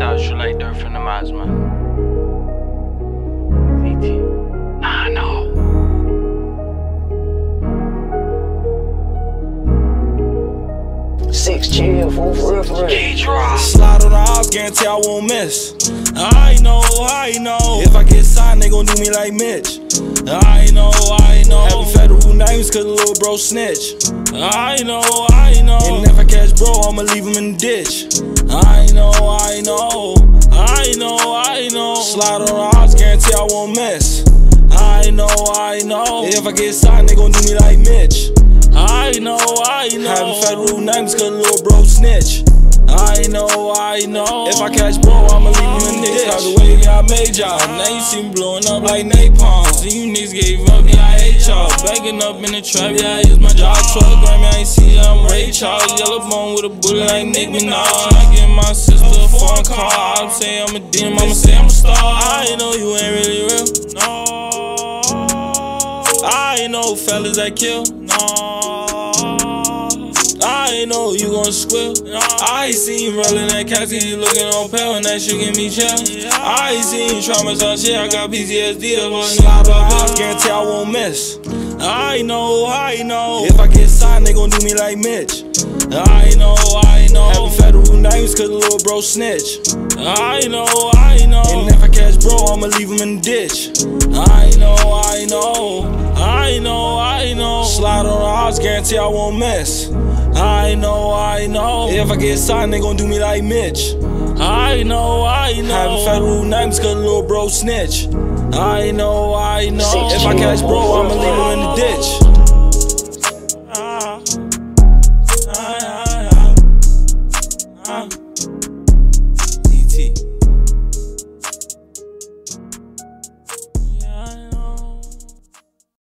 out you like dirt from the miles, man. CT. I know. Six chill, fool, for real, for. K-Drop. Slide on the house, guarantee I won't miss. I know, I know. If I get signed, they gon' do me like Mitch. I know, I know. Having federal names cause the little bro snitch. I know, I know. And if I catch bro, I'ma leave him in the ditch. I know, I know. I know, Slide on the house, guarantee I won't miss. I know, I know. If I get signed, they gon' do me like Mitch. I know, I know. Having federal names cause little bro snitch. I know, I know. If I catch bro, I'ma leave you in the ditch. The way I made y'all. Now you see me blowing up like napalm. See you niggas gave up, yeah, I hate y'all. Backing up in the trap, yeah, it's my job. Truck, Grammy, I ain't see I'm Ray Charles. Yellow bone with a bullet like Nicki Minaj. I my sister a phone call. I'm say I'm a demon, I'ma say I'm a star. I know you ain't really real. No. I ain't know fellas that kill. No. I ain't know you gon' squill. I seen you rollin' that casket, you looking on pale, and that shit give me chill. I seen you traumas on shit, I got PTSD. Slide up, I guarantee I won't miss. I know, I know. If I get signed, they gon' do me like Mitch. I know, I know. Having federal names cause little bro snitch. I know, I know. And if I catch bro, I'ma leave him in the ditch. I know, I know. I know, I know. Slide on the house, guarantee I won't miss. I know, I know. If I get signed, they gon' do me like Mitch. I know, I know. Having federal names cause little bro snitch. I know, I know. If I catch bro, I'ma leave him in the ditch.